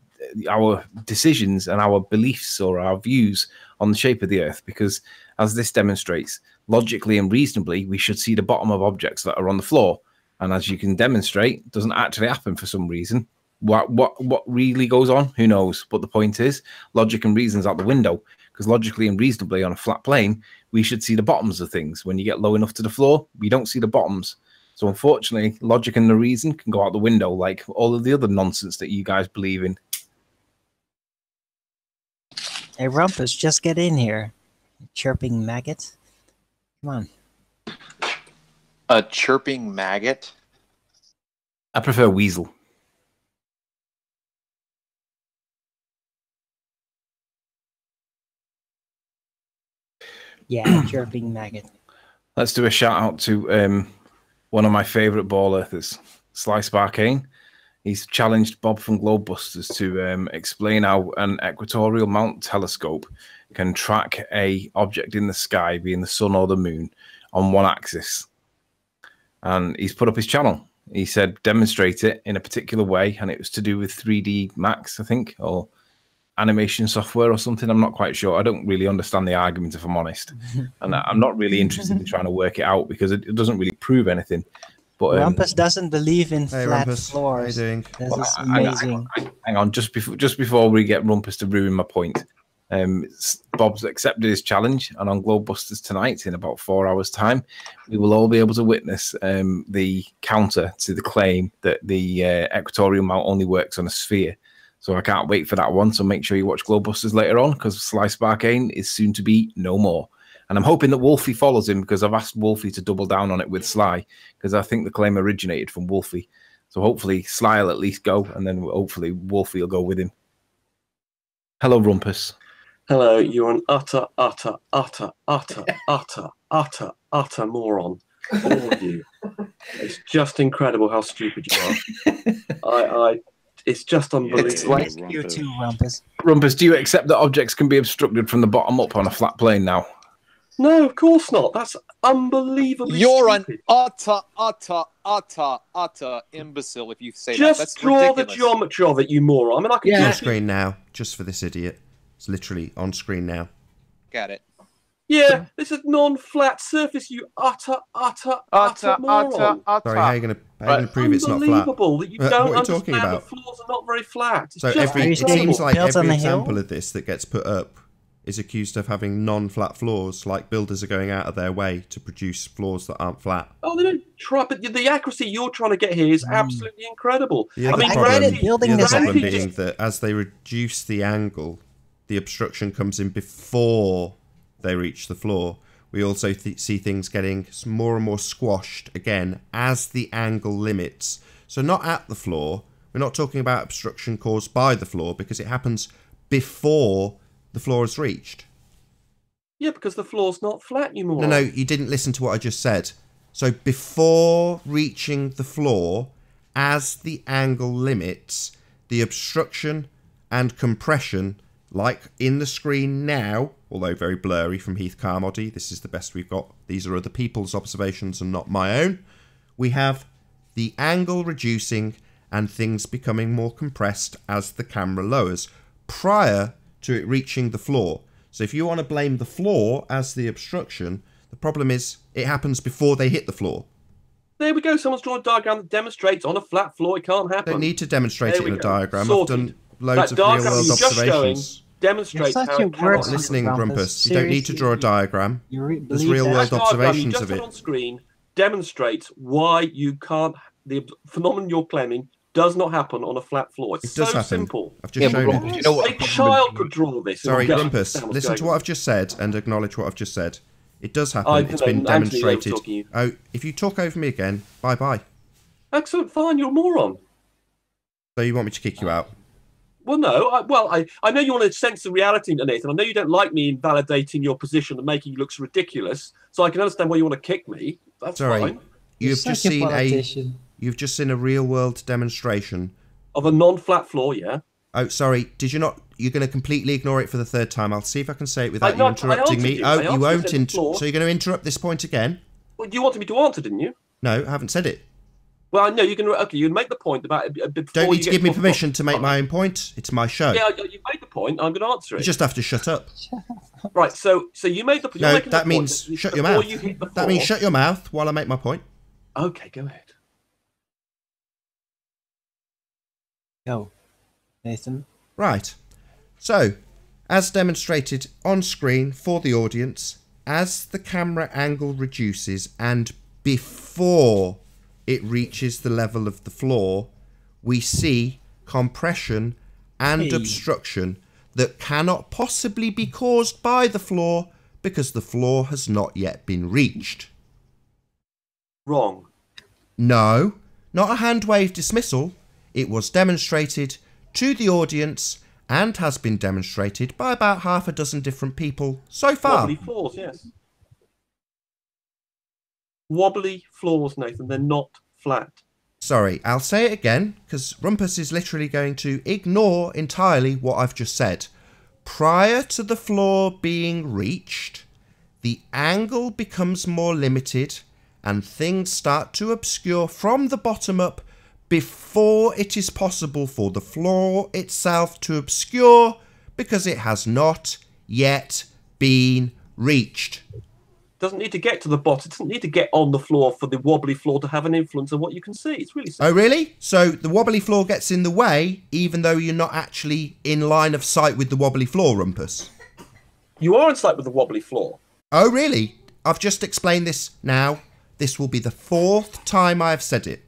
our decisions and our beliefs or our views on the shape of the earth. Because as this demonstrates logically and reasonably we should see the bottom of objects that are on the floor. And as you can demonstrate doesn't actually happen for some reason. What what what really goes on? Who knows? But the point is logic and reason's out the window. Because logically and reasonably on a flat plane, we should see the bottoms of things. When you get low enough to the floor, we don't see the bottoms. So unfortunately, logic and the reason can go out the window, like all of the other nonsense that you guys believe in. Hey, Rumpus, just get in here. Chirping maggot. Come on. A chirping maggot. I prefer weasel. Yeah, chirping maggot. Let's do a shout out to um, one of my favorite ball earthers, Sly Sparkane. He's challenged Bob from Globebusters to um, explain how an equatorial mount telescope can track a object in the sky, being the sun or the moon, on one axis. And he's put up his channel. He said demonstrate it in a particular way, and it was to do with 3D Max, I think, or animation software or something. I'm not quite sure. I don't really understand the argument, if I'm honest, and I'm not really interested in trying to work it out because it, it doesn't really prove anything. But um, Rumpus doesn't believe in Hey, flat Rumpus. How you floors. doing? This Well, is I- I- I- amazing. hang on, just before just before we get Rumpus to ruin my point, um, Bob's accepted his challenge, and on Globebusters tonight, in about four hours' time, we will all be able to witness um, the counter to the claim that the uh, equatorial mount only works on a sphere. So I can't wait for that one. So make sure you watch Globebusters later on because Sly Sparkane is soon to be no more. And I'm hoping that Wolfie follows him because I've asked Wolfie to double down on it with Sly because I think the claim originated from Wolfie. So hopefully Sly will at least go, and then hopefully Wolfie will go with him. Hello, Rumpus. Hello, you're an utter, utter, utter, utter, utter, utter, utter moron. All of you. It's just incredible how stupid you are. I, I, it's just unbelievable. It's like- You too, Rumpus. Rumpus, do you accept that objects can be obstructed from the bottom up on a flat plane now? No, of course not. That's unbelievably You're an utter, utter, utter, utter imbecile if you say that. Just That's draw the geometry of it, you moron. I mean, I can It's yeah. on screen now, just for this idiot. It's literally on screen now. Got it. yeah, this is non-flat surface. You utter, utter, utter, Utter, moron. utter, utter. Sorry, how are you going to how are you gonna prove it's not flat? Unbelievable that you Uh, don't what are you understand about? that floors are not very flat. It's So just every it seems like Built every a hill? example of this that gets put up is accused of having non-flat floors. Like builders are going out of their way to produce floors that aren't flat. Oh, they don't try, but the, the accuracy you're trying to get here is mm. absolutely incredible. The I mean, problem, granted, building the other this problem granted, being just- that as they reduce the angle, the obstruction comes in before they reach the floor. We also th- see things getting more and more squashed again as the angle limits. So not at the floor. We're not talking about obstruction caused by the floor because it happens before the floor is reached. yeah, because the floor's not flat, you No, no, you didn't listen to what I just said. So before reaching the floor, as the angle limits, the obstruction and compression, like in the screen now, although very blurry from Heath Carmody, this is the best we've got. These are other people's observations and not my own. We have the angle reducing and things becoming more compressed as the camera lowers prior to it reaching the floor. So if you want to blame the floor as the obstruction, the problem is it happens before they hit the floor. There we go. Someone's drawn a diagram that demonstrates on a flat floor it can't happen. Don't need to demonstrate There it in we a diagram. Sorted. I've done loads That of real diagram world you're just showing observations. demonstrates You're how it cannot Listening, Rumpus, Rumpus. You don't need to draw a diagram. You re- There's believe real that? world That diagram you observations just of put it. on screen demonstrates why you can't. The phenomenon you're claiming does not happen on a flat floor. It's It does so happen. simple. I've just Yeah, shown Rumpus, it. you know what? A child could draw this. Sorry, go, Rumpus. "Understand what's Listen to what. I've just said and acknowledge what I've just said. It does happen. I it's don't been Anthony, demonstrated. Oh, if you talk over me again, bye bye. Excellent, fine. You're a moron. So you want me to kick you out? Well, no. I, well, I, I know you want to sense the reality, Nathan. I know you don't like me invalidating your position and making you look ridiculous. So I can understand why you want to kick me. That's Sorry. fine. You've Such just seen a politician. You've just seen a real world demonstration. Of a non-flat floor, yeah. Oh, sorry. Did you not? You're going to completely ignore it for the third time. I'll see if I can say it without you not- interrupting me. you. Oh, you won't. the Int- floor. so you're going to interrupt this point again? Well, you wanted me to answer, didn't you? No, I haven't said it. Well, I know you can. Okay, you make the point about uh, before Don't you need to give me permission to make my own point. It's my show. Yeah, you made the point. I'm going to answer it. You just have to shut up. Right. So, so you made the. No, that means shut your mouth. You That means shut your mouth while I make my point. Okay, go ahead. Go, Nathan. Right. So, As demonstrated on screen for the audience, as the camera angle reduces and before it reaches the level of the floor, we see compression and Hey. obstruction that cannot possibly be caused by the floor because the floor has not yet been reached. Wrong. No, not a hand wave dismissal. It was demonstrated to the audience and has been demonstrated by about half a dozen different people so far. Wobbly floors, yes. Wobbly floors, Nathan. They're not flat. Sorry, I'll say it again because Rumpus is literally going to ignore entirely what I've just said. Prior to the floor being reached, the angle becomes more limited and things start to obscure from the bottom up before it is possible for the floor itself to obscure because it has not yet been reached. doesn't need to get to the bottom. It doesn't need to get on the floor for the wobbly floor to have an influence on what you can see. It's really oh, simple. Oh, really? So the wobbly floor gets in the way, even though you're not actually in line of sight with the wobbly floor, Rumpus? You are in sight with the wobbly floor. Oh, really? I've just explained this now. This will be the fourth time I have said it.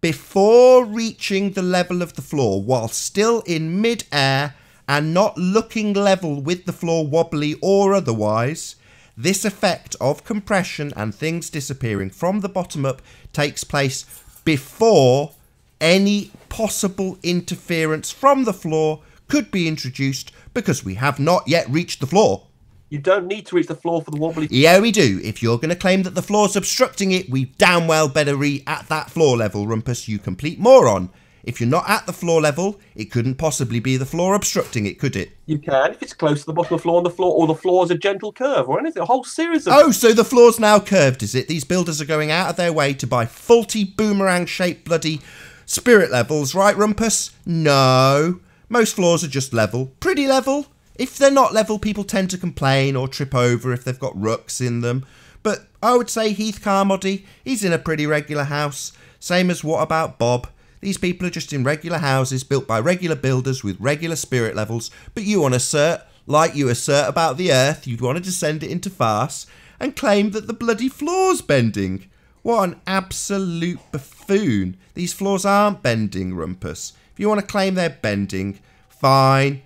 Before reaching the level of the floor, while still in mid air and not looking level with the floor, wobbly or otherwise, this effect of compression and things disappearing from the bottom up takes place before any possible interference from the floor could be introduced because we have not yet reached the floor. You don't need to reach the floor for the wobbly. Yeah, we do. If you're going to claim that the floor's obstructing it, we damn well better be at that floor level, Rumpus, you complete moron. If you're not at the floor level, it couldn't possibly be the floor obstructing it, could it? You can if it's close to the bottom of the floor, on the floor, or the floor is a gentle curve, or anything. A whole series of. Oh, so the floor's now curved, is it? These builders are going out of their way to buy faulty boomerang shaped bloody spirit levels, right, Rumpus? No. Most floors are just level. Pretty level. If they're not level, people tend to complain or trip over if they've got rooks in them. But I would say Heath Carmody, he's in a pretty regular house. Same as what about Bob? These people are just in regular houses built by regular builders with regular spirit levels, but you want to assert, like you assert about the earth, you'd want to descend it into farce and claim that the bloody floor's bending. What an absolute buffoon. These floors aren't bending, Rumpus. If you want to claim they're bending, fine.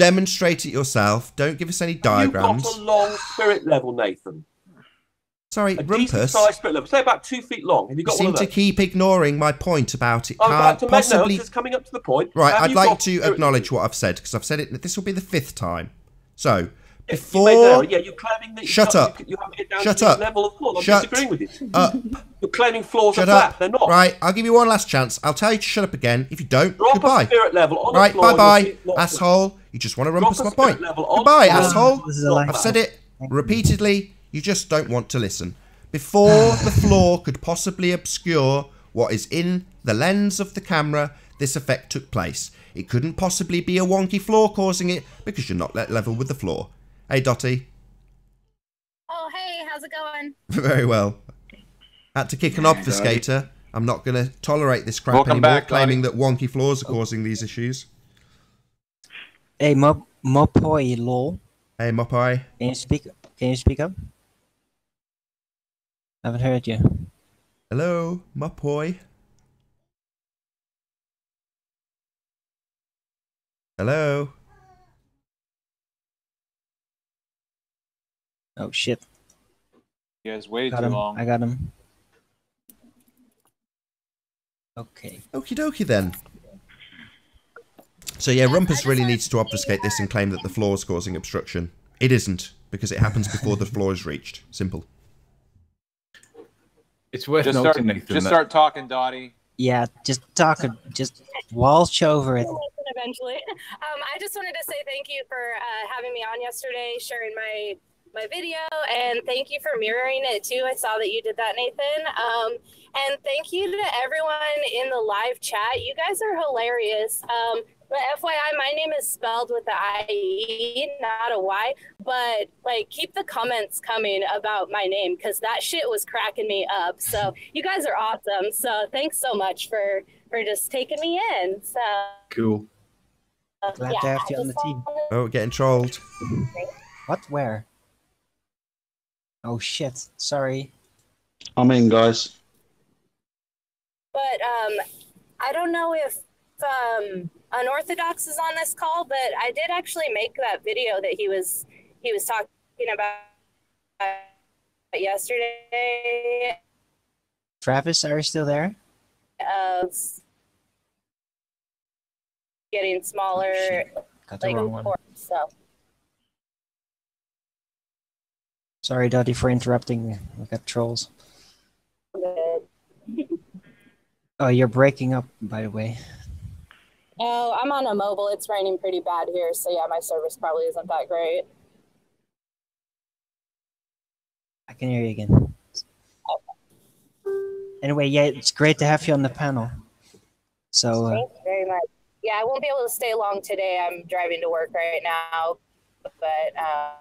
Demonstrate it yourself. Don't give us any diagrams. You've got a long spirit level, Nathan. Sorry, A Rumpus. sized spirit level. Say about two feet long. Have you You got one seem to keep ignoring my point about it oh, I'm about can't to possibly. notes. It's coming up to the point. Right, Have I'd like to acknowledge level? what I've said because I've said it. This will be the fifth time. So you before that. Yeah, you're claiming that you Shut up. You, you have to get down Shut up. level of floor. I'm Shut disagreeing with you. up, You're claiming floors shut are flat. They're not. Right, I'll give you one last chance. I'll tell you to shut up again. If you don't, Drop goodbye. a spirit level on Right, the floor. bye bye, asshole. You just want to Drop rumpus my point. level Goodbye, the asshole. This is a live I've said it repeatedly. You just don't want to listen. Before the floor could possibly obscure what is in the lens of the camera, this effect took place. It couldn't possibly be a wonky floor causing it because you're not level with the floor. Hey, Dotty. Oh, hey, how's it going? Very well. Had to kick an obfuscator. I'm not going to tolerate this crap Welcome anymore, back, claiming that wonky floors are oh. causing these issues. Hey, Mop Mopoi lol. Hey, Mopai. Can you speak? Can you speak up? Haven't heard you. Hello, Mopai. Hello. Oh shit! You guys waited Got too him. long. I got him. Okay. Okie dokie then. So yeah, Rumpus really needs to to obfuscate this and claim that the floor is causing obstruction. It isn't, because it happens before the floor is reached. Simple. It's worth Just noting, start, Nathan, just that start talking, Dottie. Yeah, just talk. Just waltz over it. Eventually, um, I just wanted to say thank you for uh, having me on yesterday, sharing my my video, and thank you for mirroring it too. I saw that you did that, Nathan. Um, and thank you to everyone in the live chat. You guys are hilarious. Um, but FYI, my name is spelled with the IE, not a Y. But like, keep the comments coming about my name because that shit was cracking me up. So you guys are awesome. So thanks so much for for just taking me in. So cool. Glad yeah, to have you on the team. Oh, getting trolled. What? Where? Oh shit! Sorry. I'm in, guys. But um, I don't know if um, Unorthodox is on this call, but I did actually make that video that he was he was talking about yesterday. Travis, are you still there? Of getting smaller, Got the like wrong one. So Sorry, Dottie, for interrupting. We got trolls. Oh, you're breaking up, by the way. Oh, I'm on a mobile. It's raining pretty bad here, so yeah, my service probably isn't that great. I can hear you again. Anyway, yeah, it's great to have you on the panel. So, uh, Thank you very much. Yeah, I won't be able to stay long today. I'm driving to work right now, but um,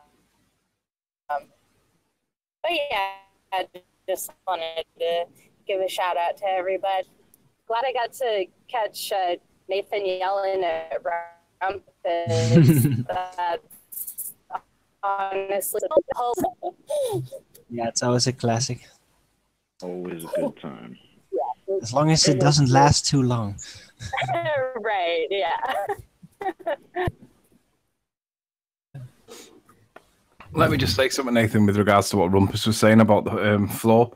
um but yeah, I just wanted to give a shout out to everybody. Glad I got to catch uh, Nathan yelling at Rumpus. That's honestly yeah, it's always a classic. Always a good time. As long as it doesn't last too long. right. Yeah. Let me just say something, Nathan, with regards to what Rumpus was saying about the um, floor.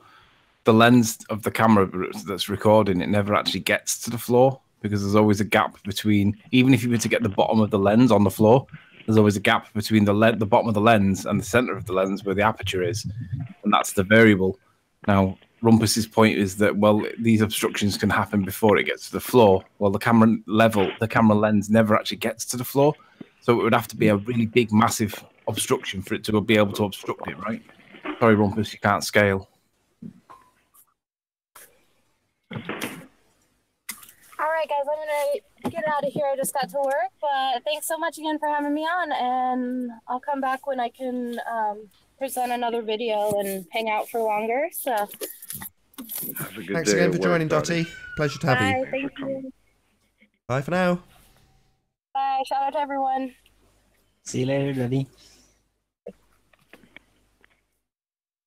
The lens of the camera that's recording it never actually gets to the floor because there's always a gap between. Even if you were to get the bottom of the lens on the floor, there's always a gap between the le- the bottom of the lens and the center of the lens where the aperture is, and that's the variable. Now, Rumpus's point is that well, these obstructions can happen before it gets to the floor. Well, the camera level, the camera lens never actually gets to the floor, so it would have to be a really big, massive obstruction for it to be able to obstruct it, right? Sorry, Rumpus, you can't scale. Right, guys, I'm gonna get out of here. I just got to work, but thanks so much again for having me on, and I'll come back when I can um, present another video and hang out for longer. So, Have a good Thanks day again for work, joining, Dottie. Pleasure to have bye. you. Thank you. Bye for now. Bye. Shout out to everyone. See you later, Dottie.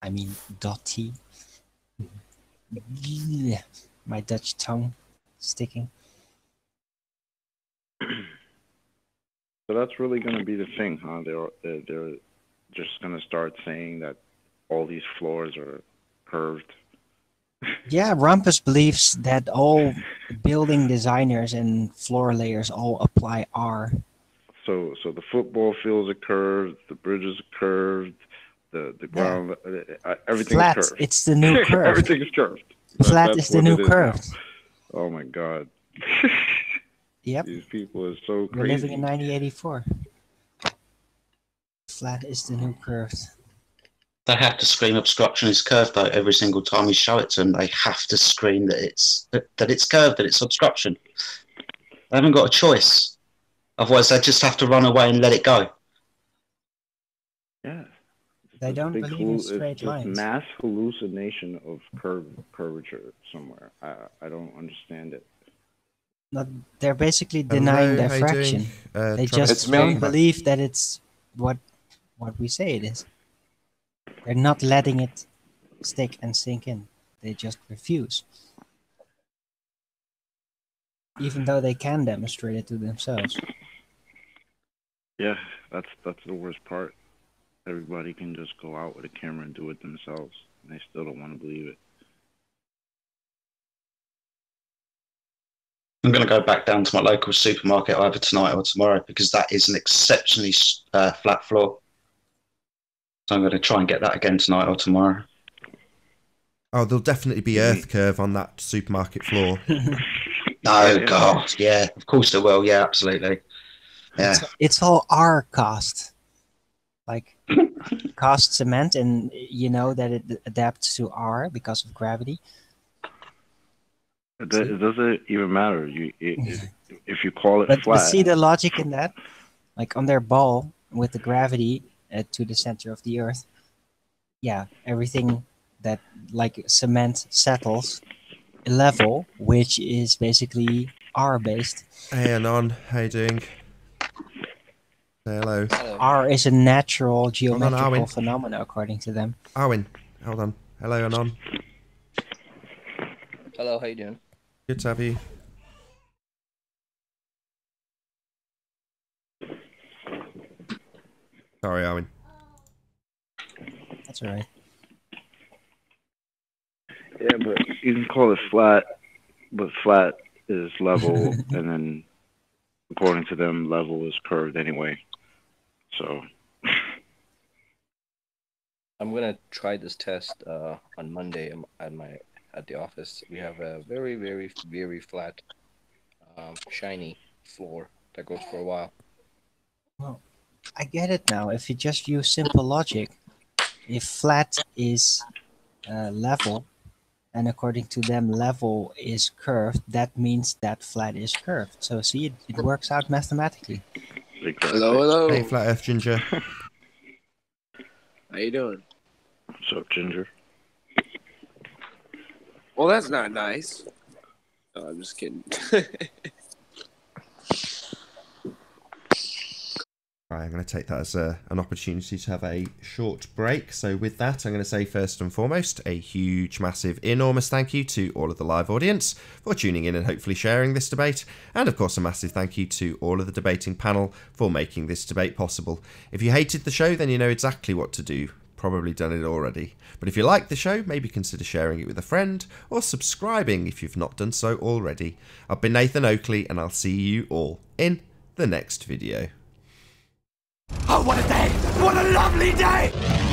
I mean, Dottie. Yeah, My Dutch tongue sticking. So that's really going to be the thing, huh? They're they're, just going to start saying that all these floors are curved. Yeah, Rumpus believes that all building designers and floor layers all apply R. So so the football fields are curved, the bridges are curved, the the ground uh, uh, everything's Flat. curved. It's the new curve. Everything is curved. That- Flat that's is the new is curve. Oh my god. Yep. These people are so We're living in 1984. Flat is the new curve. They have to scream obstruction is curved though every single time we show it to them. They have to scream that it's that, that it's curved, that it's obstruction. They haven't got a choice. Otherwise, they just have to run away and let it go. Yeah. They don't big believe in hallu- it's straight just lines. mass hallucination of curve curvature somewhere. I I don't understand it. Not, they're basically denying Hello, their how you doing? fraction. Uh, They just It's don't believe that it's what what we say it is. They're not letting it stick and sink in. They just refuse. Even though they can demonstrate it to themselves. Yeah, that's that's the worst part. Everybody can just go out with a camera and do it themselves, and they still don't want to believe it. I'm going to go back down to my local supermarket either tonight or tomorrow because that is an exceptionally uh, flat floor. So I'm going to try and get that again tonight or tomorrow. Oh, there'll definitely be earth curve on that supermarket floor. Oh Yeah. God, yeah, of course there will. Yeah, absolutely. Yeah, It's, it's all R cost. Like cost cement and you know that it adapts to R because of gravity. It, it doesn't even matter. You it, it, if you call it But, but flat. see the logic in that? Like on their ball with the gravity uh, to the center of the earth. Yeah, everything that like cement settles a level, which is basically R based. Hey, Anon, how you doing? Say hello. R is a natural Arwen. geometrical phenomenon, according to them. Arwen, hold on. Hello, Anon. Hello, how you doing? Good to have you. Sorry, Arwen. That's all right. Yeah, but you can call it flat, but flat is level, and then according to them, level is curved anyway. So I'm gonna try this test uh, on Monday at my at the office. We have a very, very, very flat, um, shiny floor that goes for a while. Well, I get it now. If you just use simple logic, if flat is uh, level, and according to them, level is curved, that means that flat is curved. So see, it, it works out mathematically. Hello, hello. Hey, Flat Earth Ginger. How you doing? What's up, Ginger? Well, that's not nice. No, I'm just kidding. Right, I'm going to take that as a, an opportunity to have a short break. So, with that, I'm going to say first and foremost a huge, massive, enormous thank you to all of the live audience for tuning in and hopefully sharing this debate. And, of course, a massive thank you to all of the debating panel for making this debate possible. If you hated the show, then you know exactly what to do. Probably done it already. But if you like the show, maybe consider sharing it with a friend or subscribing if you've not done so already. I've been Nathan Oakley, and I'll see you all in the next video. Oh, what a day! What a lovely day!